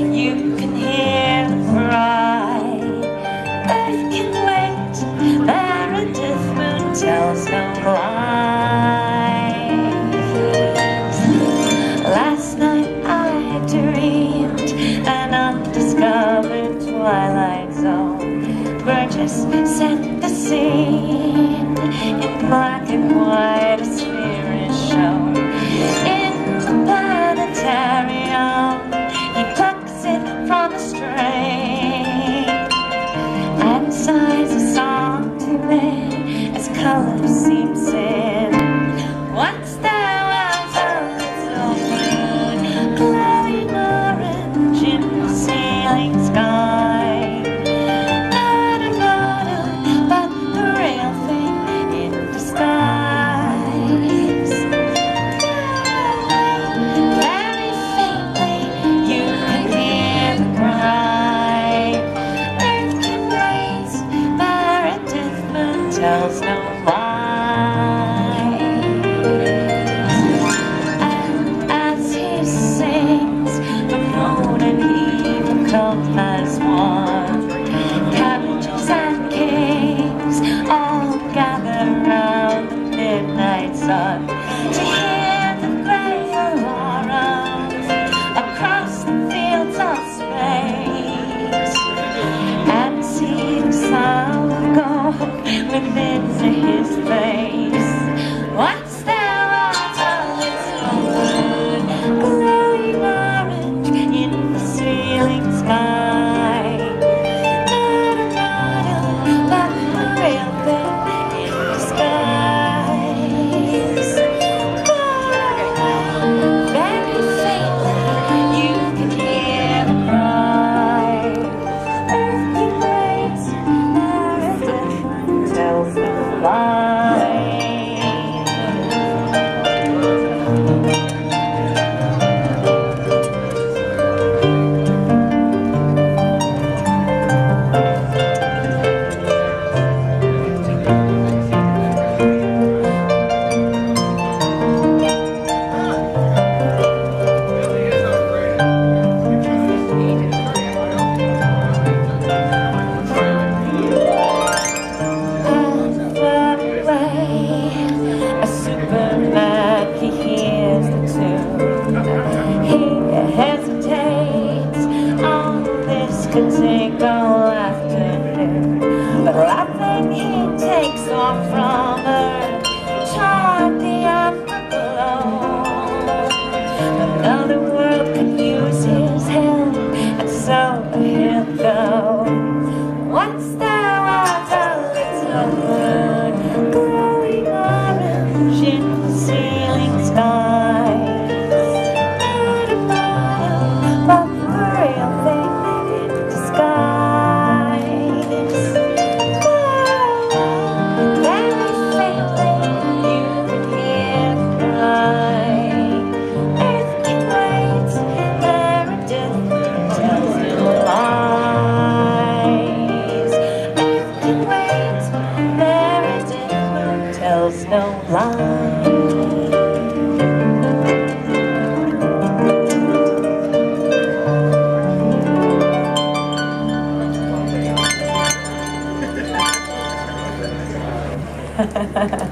You can hear the cry. Earth can wait. Meredith Moon tells no lie. Last night I dreamed an undiscovered twilight zone. Burgess set the scene in black and white. color seems go with in his face. Hesitates. All this could take all afternoon, but I think he takes off. There's no lie. Ha ha ha.